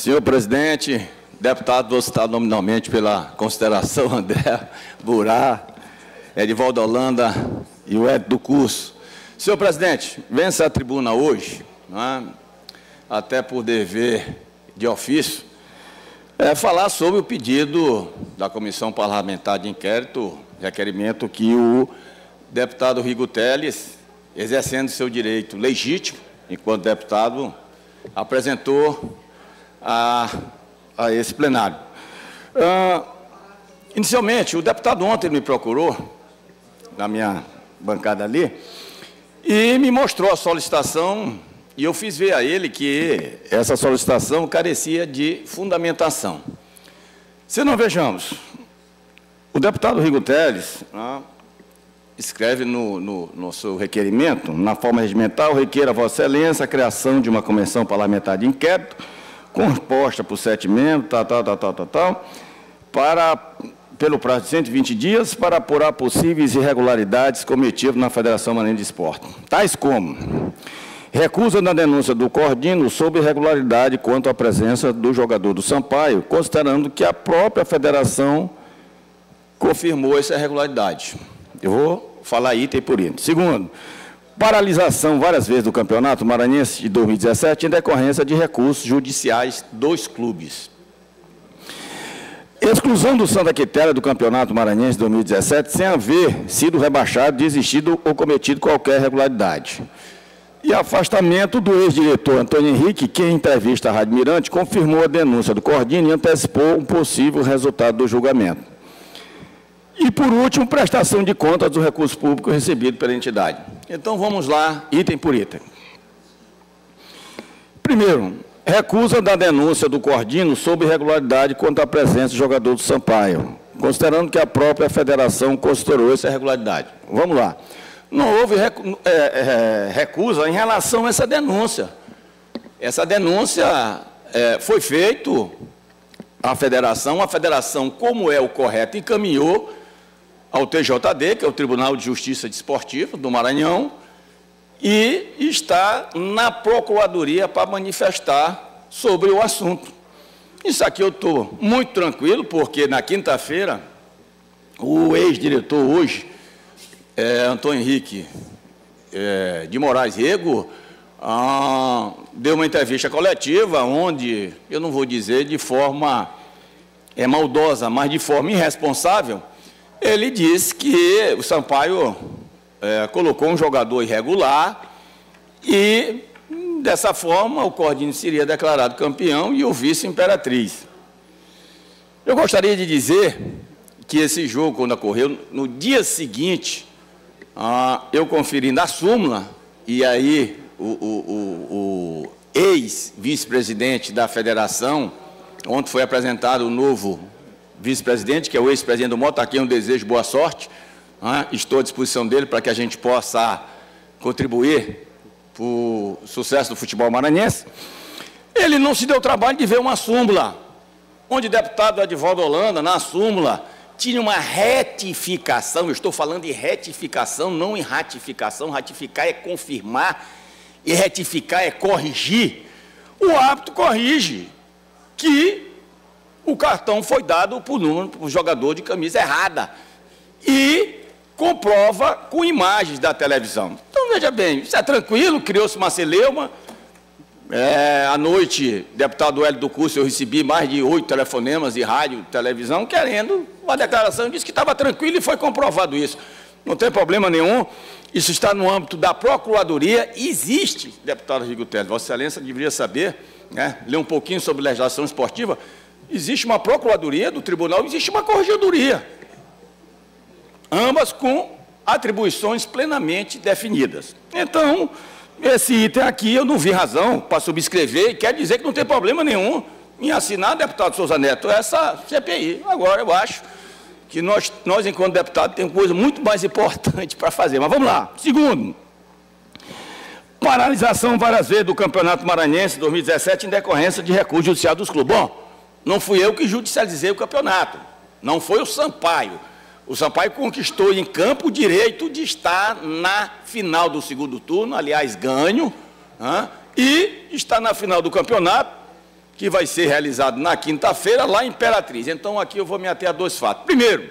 Senhor presidente, deputado, vou citar nominalmente pela consideração André Burá, Edivaldo Holanda e o Ed do curso. Senhor presidente, vença a tribuna hoje, é? até por dever de ofício, é falar sobre o pedido da Comissão Parlamentar de Inquérito, requerimento que o deputado Rigo Teles, exercendo seu direito legítimo, enquanto deputado, apresentou a, a esse plenário. Ah, inicialmente, o deputado ontem me procurou, na minha bancada ali, e me mostrou a solicitação e eu fiz ver a ele que essa solicitação carecia de fundamentação. Se não vejamos, o deputado Rigo Teles né, escreve no, no, no, seu requerimento, na forma regimental, requer a Vossa Excelência a criação de uma comissão parlamentar de inquérito, composta por sete membros, tal, tal, tal, tal, tal, tal para, pelo prazo de 120 dias, para apurar possíveis irregularidades cometidas na Federação Marinha de Esporte, tais como recusa na denúncia do Cordino sobre irregularidade quanto à presença do jogador do Sampaio, considerando que a própria federação confirmou essa irregularidade. Eu vou falar item por item. Segundo, paralisação várias vezes do Campeonato Maranhense de 2017 em decorrência de recursos judiciais dos clubes. Exclusão do Santa Quitéria do Campeonato Maranhense de 2017 sem haver sido rebaixado, desistido ou cometido qualquer irregularidade. E afastamento do ex-diretor Antônio Henrique, que em entrevista à Rádio Mirante confirmou a denúncia do Cordini e antecipou um possível resultado do julgamento. E, por último, prestação de contas do recurso público recebido pela entidade. Então, vamos lá, item por item. Primeiro, recusa da denúncia do Cordino sobre irregularidade quanto à presença do jogador do Sampaio, considerando que a própria federação considerou essa irregularidade. Vamos lá não houve é, é, recusa em relação a essa denúncia. Essa denúncia é, foi feita à federação, a federação, como é o correto, encaminhou ao TJD, que é o Tribunal de Justiça Desportiva do Maranhão, e está na Procuradoria para manifestar sobre o assunto. Isso aqui eu estou muito tranquilo, porque na quinta-feira, o ex-diretor hoje é, Antônio Henrique é, de Moraes Rego ah, deu uma entrevista coletiva onde, eu não vou dizer de forma é, maldosa, mas de forma irresponsável, ele disse que o Sampaio é, colocou um jogador irregular e, dessa forma, o Cordinho seria declarado campeão e o vice-imperatriz. Eu gostaria de dizer que esse jogo, quando ocorreu, no dia seguinte, ah, eu conferindo a súmula, e aí o, o, o, o ex-vice-presidente da federação, ontem foi apresentado o novo vice-presidente, que é o ex-presidente do Mota, aqui um desejo boa sorte, ah, estou à disposição dele para que a gente possa contribuir para o sucesso do futebol maranhense. Ele não se deu trabalho de ver uma súmula, onde o deputado Edvaldo Holanda, na súmula, tinha uma retificação, eu estou falando de retificação, não em ratificação, ratificar é confirmar e retificar é corrigir. O árbitro corrige que o cartão foi dado para o jogador de camisa errada. E comprova com imagens da televisão. Então, veja bem, isso é tranquilo, criou-se uma celeuma, é, à noite, deputado Hélio do Curso, eu recebi mais de oito telefonemas de rádio, televisão, querendo uma declaração, disse que estava tranquilo e foi comprovado isso. Não tem problema nenhum, isso está no âmbito da Procuradoria, existe, deputado Rigo Vossa Excelência deveria saber, né, ler um pouquinho sobre legislação esportiva, existe uma Procuradoria do Tribunal, existe uma Corregedoria, ambas com atribuições plenamente definidas. Então, esse item aqui eu não vi razão para subscrever e quer dizer que não tem problema nenhum em assinar, deputado Souza Neto, essa CPI. Agora, eu acho que nós, nós enquanto deputados, temos coisa muito mais importante para fazer. Mas vamos lá. Segundo, paralisação várias vezes do Campeonato Maranhense 2017 em decorrência de recurso judicial dos clubes. Bom, não fui eu que judicializei o campeonato, não foi o Sampaio. O Sampaio conquistou em campo o direito de estar na final do segundo turno, aliás, ganho, e está na final do campeonato, que vai ser realizado na quinta-feira, lá em Imperatriz. Então, aqui eu vou me ater a dois fatos. Primeiro,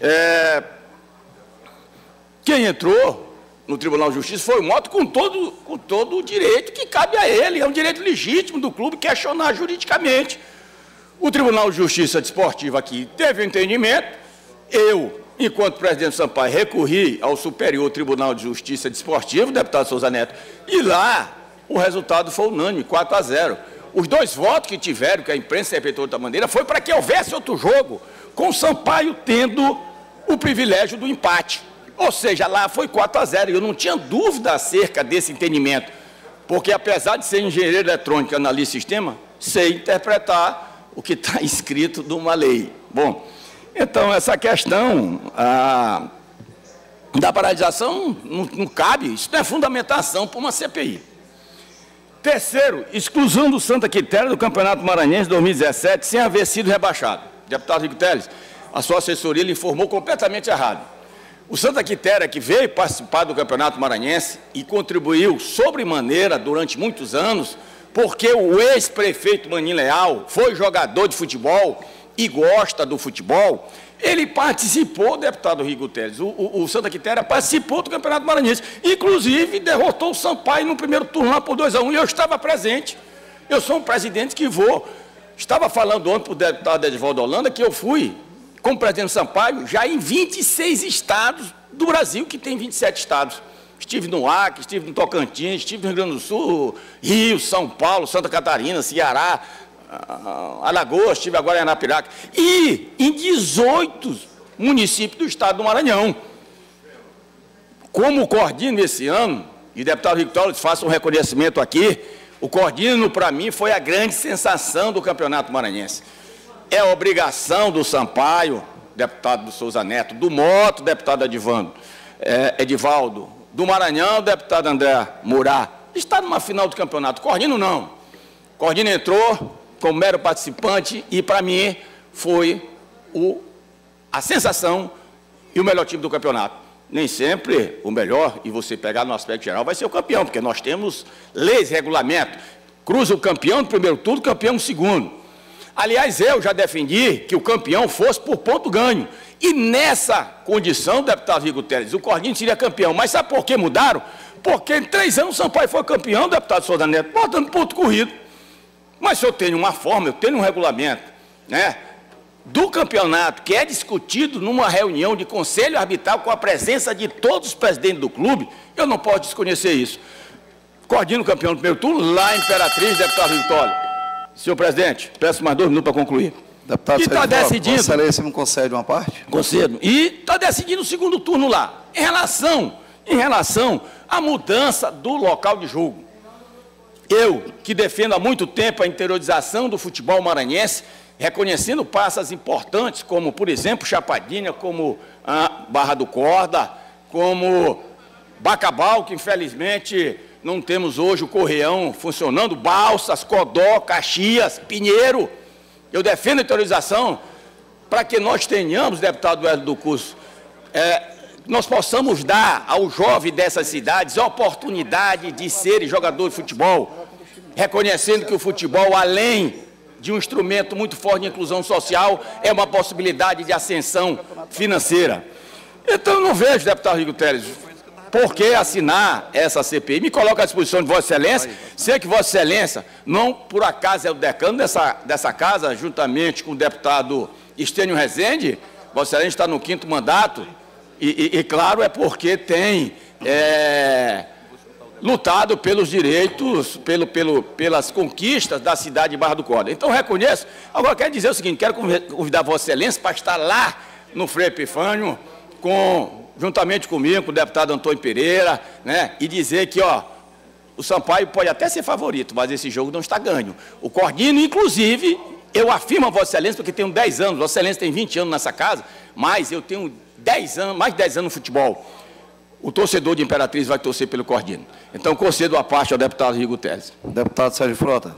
é, quem entrou no Tribunal de Justiça foi o Moto com todo, com todo o direito que cabe a ele. É um direito legítimo do clube questionar juridicamente. O Tribunal de Justiça Desportiva aqui teve um entendimento. Eu, enquanto presidente Sampaio, recorri ao Superior Tribunal de Justiça Desportivo, deputado Souza Neto, e lá o resultado foi unânime, 4 a 0. Os dois votos que tiveram, que a imprensa interpretou outra maneira, foi para que houvesse outro jogo, com o Sampaio tendo o privilégio do empate. Ou seja, lá foi 4 a 0. Eu não tinha dúvida acerca desse entendimento, porque apesar de ser engenheiro eletrônico e analista de sistema, sei interpretar o que está escrito numa lei. Bom, então essa questão da paralisação não, não cabe, isso não é fundamentação para uma CPI. Terceiro, exclusão do Santa Quitéria do Campeonato Maranhense 2017 sem haver sido rebaixado. Deputado Rico Teles, a sua assessoria lhe informou completamente errado. O Santa Quitéria, que veio participar do Campeonato Maranhense e contribuiu sobremaneira durante muitos anos, porque o ex-prefeito Maninho Leal foi jogador de futebol e gosta do futebol, ele participou, deputado Rigo Teles, o, o, o, Santa Quitéria participou do Campeonato Maranhense, inclusive derrotou o Sampaio no primeiro turno lá por 2 a 1 um, e eu estava presente. Eu sou um presidente que vou. Estava falando ontem para o deputado Edvaldo Holanda que eu fui, como presidente Sampaio, já em 26 estados do Brasil, que tem 27 estados. Estive no Acre, estive no Tocantins, estive no Rio Grande do Sul, Rio, São Paulo, Santa Catarina, Ceará, Alagoas, estive agora em Anapiraca, e em 18 municípios do estado do Maranhão. Como coordino esse ano, e deputado Victório faça um reconhecimento aqui, o coordino, para mim, foi a grande sensação do Campeonato Maranhense. É obrigação do Sampaio, deputado do Souza Neto, do Moto, deputado Edivando, é, Edivaldo, do Maranhão, deputado André Murá, está numa final do campeonato. Cordino não. Cordino entrou, como mero participante e, para mim, foi o, a sensação e o melhor time do campeonato. Nem sempre o melhor, e você pegar no aspecto geral, vai ser o campeão, porque nós temos leis, regulamento. Cruza o campeão no primeiro turno, campeão no segundo. Aliás, eu já defendi que o campeão fosse por ponto ganho. E nessa condição, deputado Rigo Teles, o Cordinho seria campeão. Mas sabe por que mudaram? Porque em três anos o Sampaio foi campeão, deputado Souza Neto, botando ponto corrido. Mas se eu tenho uma forma, eu tenho um regulamento, né? Do campeonato que é discutido numa reunião de conselho arbitral com a presença de todos os presidentes do clube, eu não posso desconhecer isso. Coordino o campeão do primeiro turno, lá em Imperatriz, deputado Vitório. Senhor presidente, peço mais dois minutos para concluir. Deputado, e está decidindo. Vossa Excelência me concede uma parte? Concedo. E está decidindo o segundo turno lá. Em relação, em relação à mudança do local de jogo. Eu, que defendo há muito tempo a interiorização do futebol maranhense, reconhecendo passas importantes, como, por exemplo, Chapadinha, como a Barra do Corda, como Bacabal, que infelizmente não temos hoje o Correão funcionando, Balsas, Codó, Caxias, Pinheiro. Eu defendo a interiorização para que nós tenhamos, deputado Hélio do Curso, é, nós possamos dar ao jovem dessas cidades a oportunidade de serem jogador de futebol, reconhecendo que o futebol, além de um instrumento muito forte de inclusão social, é uma possibilidade de ascensão financeira. Então, eu não vejo, deputado Rigo Teles, por que assinar essa CPI? Me coloca à disposição de Vossa Excelência, sei que Vossa Excelência, não por acaso é o decano dessa, dessa casa, juntamente com o deputado Estênio Rezende, Vossa Excelência está no quinto mandato, e, e, e claro, é porque tem é, lutado pelos direitos, pelo, pelo, pelas conquistas da cidade de Barra do Corda. Então, reconheço. Agora, quero dizer o seguinte, quero convidar Vossa Excelência para estar lá no Frei Epifânio, com, juntamente comigo, com o deputado Antônio Pereira, né, e dizer que, ó, o Sampaio pode até ser favorito, mas esse jogo não está ganho. O Cordino, inclusive, eu afirmo a Vossa Excelência, porque tenho 10 anos, Vossa Excelência tem 20 anos nessa casa, mas eu tenho 10 anos, mais de 10 anos no futebol. O torcedor de Imperatriz vai torcer pelo Cordino. Então, concedo a parte ao deputado Rigo Teles. Deputado Sérgio Frota,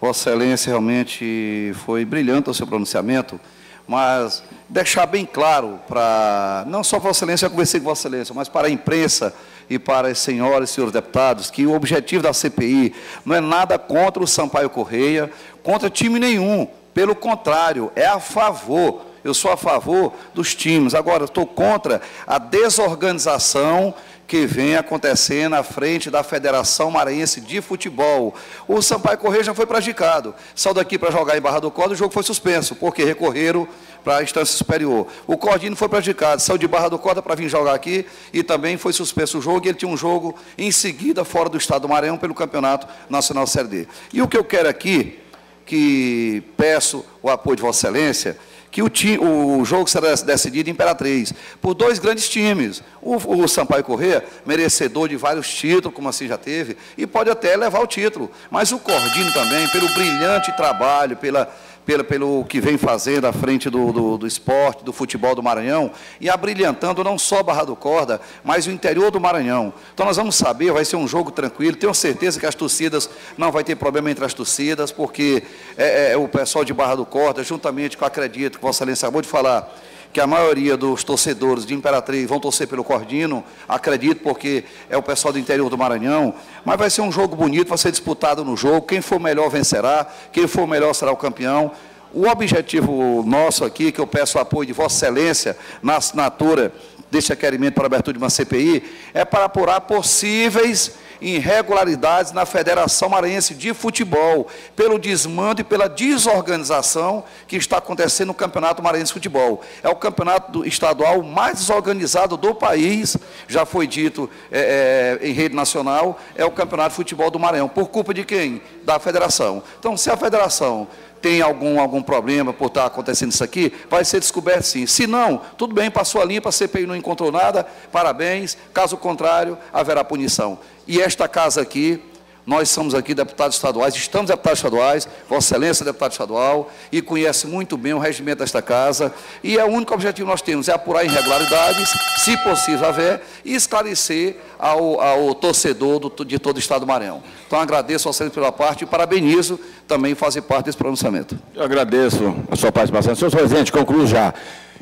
Vossa Excelência realmente foi brilhante o seu pronunciamento, mas deixar bem claro para, não só Vossa Excelência, eu conversei com Vossa Excelência, mas para a imprensa e para as senhoras e senhores deputados que o objetivo da CPI não é nada contra o Sampaio Correia, contra time nenhum. Pelo contrário, é a favor. Eu sou a favor dos times. Agora, estou contra a desorganização que vem acontecendo à frente da Federação Maranhense de Futebol. O Sampaio Correia já foi praticado. Saiu daqui para jogar em Barra do Corda, o jogo foi suspenso, porque recorreram para a instância superior. O Cordino foi praticado, saiu de Barra do Corda para vir jogar aqui e também foi suspenso o jogo. E ele tinha um jogo em seguida fora do estado do Maranhão pelo Campeonato Nacional Série D. E o que eu quero aqui, que peço o apoio de Vossa Excelência, que o, time, o jogo será decidido em Imperatriz, por dois grandes times. O, o Sampaio Corrêa, merecedor de vários títulos, como assim já teve, e pode até levar o título. Mas o Cordino também, pelo brilhante trabalho, pela pelo, pelo que vem fazendo à frente do, do, do, esporte, do futebol do Maranhão, e abrilhantando não só Barra do Corda, mas o interior do Maranhão. Então nós vamos saber, vai ser um jogo tranquilo, tenho certeza que as torcidas, não vai ter problema entre as torcidas, porque é, é o pessoal de Barra do Corda, juntamente com, acredito, que Vossa Excelência acabou de falar, que a maioria dos torcedores de Imperatriz vão torcer pelo Cordino, acredito, porque é o pessoal do interior do Maranhão, mas vai ser um jogo bonito, vai ser disputado no jogo, quem for melhor vencerá, quem for melhor será o campeão. O objetivo nosso aqui, que eu peço o apoio de Vossa Excelência na assinatura deste requerimento para abertura de uma CPI, é para apurar possíveis irregularidades na Federação Maranhense de Futebol, pelo desmando e pela desorganização que está acontecendo no Campeonato Maranhense de Futebol. É o campeonato estadual mais desorganizado do país, já foi dito é, é, em rede nacional, é o Campeonato de Futebol do Maranhão. Por culpa de quem? Da federação. Então, se a federação tem algum, algum problema por estar acontecendo isso aqui, vai ser descoberto sim. Se não, tudo bem, passou a limpa, a CPI não encontrou nada, parabéns. Caso contrário, haverá punição. E esta casa aqui, nós somos aqui deputados estaduais, estamos deputados estaduais, Vossa Excelência é deputado estadual, e conhece muito bem o regimento desta casa, e é o único objetivo que nós temos, é apurar irregularidades, se possível haver, e esclarecer ao, ao torcedor do, de todo o Estado do Maranhão. Então, agradeço a Excelência pela parte e parabenizo também fazer parte desse pronunciamento. Eu agradeço a sua participação. Senhor presidente, concluo já.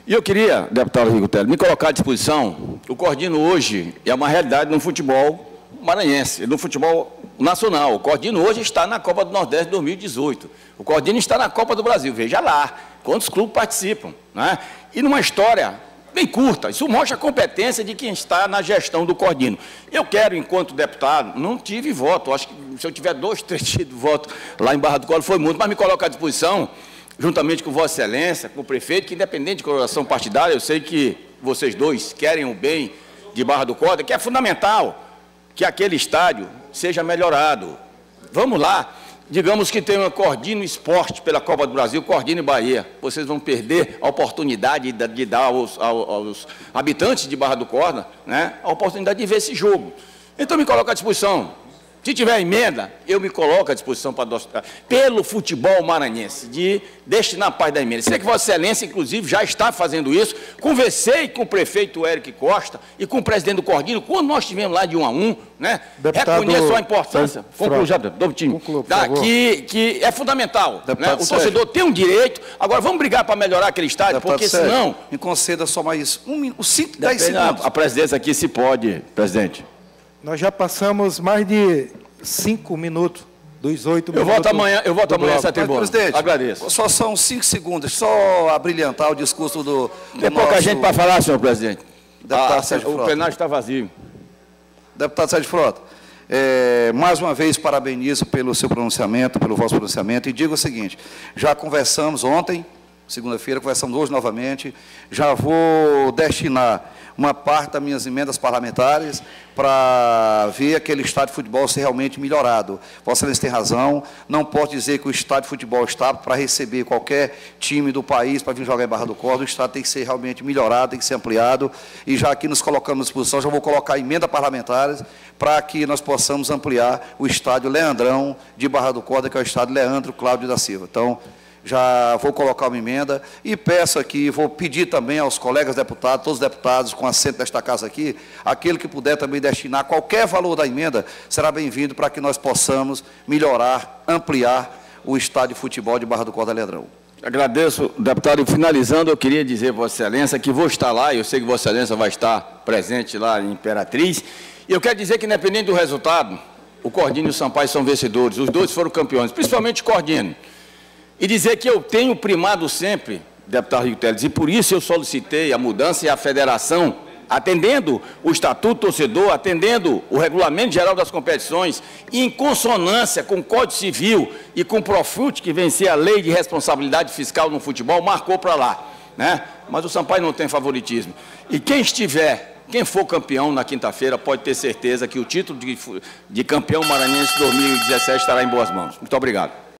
E eu queria, deputado Rigo Telo, me colocar à disposição, o Cordino hoje é uma realidade no futebol maranhense, no futebol nacional. O Cordino hoje está na Copa do Nordeste 2018. O Cordino está na Copa do Brasil. Veja lá quantos clubes participam. Né? E numa história bem curta, isso mostra a competência de quem está na gestão do Cordino. Eu quero, enquanto deputado, não tive voto. Acho que se eu tiver dois, três de voto lá em Barra do Colo foi muito, mas me coloco à disposição, juntamente com Vossa Excelência, com o prefeito, que independente de coloração partidária, eu sei que vocês dois querem o bem de Barra do Corda, que é fundamental que aquele estádio seja melhorado. Vamos lá, digamos que tem uma Cordino Esporte pela Copa do Brasil, Cordino e Bahia. Vocês vão perder a oportunidade de, de dar aos, aos, habitantes de Barra do Corda né, a oportunidade de ver esse jogo. Então me coloco à disposição. Se tiver emenda, eu me coloco à disposição para pelo futebol maranhense, de destinar parte da emenda. Sei que Vossa Excelência, inclusive, já está fazendo isso. Conversei com o prefeito Eric Costa e com o presidente do Cordino, quando nós estivemos lá de um a um, né? Deputado Reconheço a importância. Concluo já, Domitinho. Que, que é fundamental. Né? O torcedor tem um direito. Agora vamos brigar para melhorar aquele estádio, Deputado porque Sérgio, senão. Me conceda só mais um minuto, cinco, dez segundos. A presidência aqui se pode, presidente. Nós já passamos mais de cinco minutos dos oito minutos. Eu volto amanhã, eu volto amanhã essa tribuna. Presidente, Agradeço. Só são cinco segundos, só abrilhantar o discurso do. do Tem nosso... pouca gente para falar, senhor presidente. Deputado ah, Sérgio Frota. O plenário está vazio. Deputado Sérgio Frota, é, mais uma vez parabenizo pelo seu pronunciamento, pelo vosso pronunciamento, e digo o seguinte: já conversamos ontem, segunda-feira, conversamos hoje novamente, já vou destinar uma parte das minhas emendas parlamentares para ver aquele estádio de futebol ser realmente melhorado. Vossa Excelência tem razão, não posso dizer que o estádio de futebol está para receber qualquer time do país para vir jogar em Barra do Cordo, o estádio tem que ser realmente melhorado, tem que ser ampliado, e já aqui nos colocamos à disposição, já vou colocar emenda parlamentares para que nós possamos ampliar o estádio Leandrão de Barra do Corda, que é o estádio Leandro Cláudio da Silva. Então, já vou colocar uma emenda e peço aqui, vou pedir também aos colegas deputados, todos os deputados com assento desta casa aqui, aquele que puder também destinar qualquer valor da emenda, será bem-vindo para que nós possamos melhorar, ampliar o estádio de futebol de Barra do Corda Ledrão. Agradeço, deputado. E finalizando, eu queria dizer, Vossa Excelência, que vou estar lá, eu sei que Vossa Excelência vai estar presente lá em Imperatriz, e eu quero dizer que, independente do resultado, o Cordino e o Sampaio são vencedores, os dois foram campeões, principalmente o Cordino. E dizer que eu tenho primado sempre, deputado Rico Teles, e por isso eu solicitei a mudança e a federação atendendo o Estatuto Torcedor, atendendo o Regulamento Geral das Competições, em consonância com o Código Civil e com o Profut, que vencia a lei de responsabilidade fiscal no futebol, marcou para lá. Né? Mas o Sampaio não tem favoritismo. E quem estiver, quem for campeão na quinta-feira, pode ter certeza que o título de, de campeão maranhense 2017 estará em boas mãos. Muito obrigado.